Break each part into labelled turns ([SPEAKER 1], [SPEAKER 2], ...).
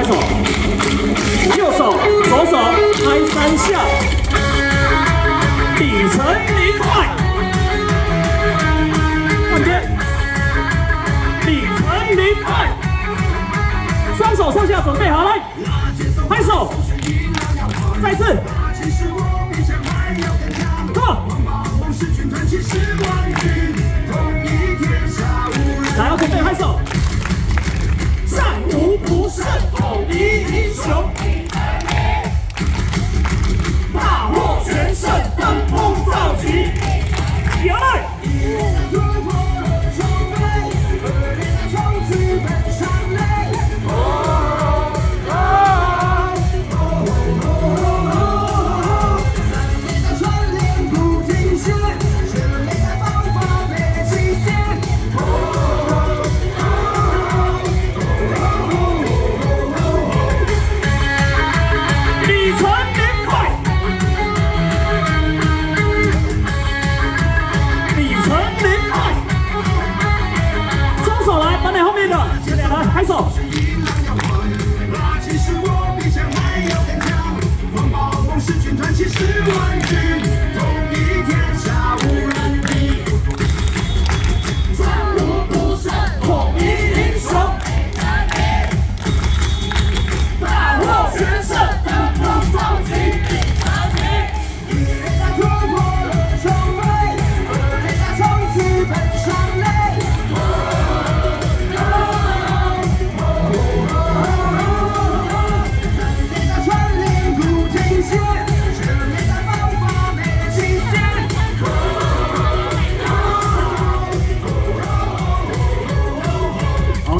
[SPEAKER 1] 拍手，右手左手拍三下，底层零块，换边，底层零块，双手上下准备好来，拍手，再次，go 来，准备拍手。把你后面的，来拍手。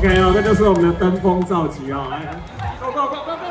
[SPEAKER 1] OK 哦，这就是我们的登峰造极啊！来，Go Go Go Go！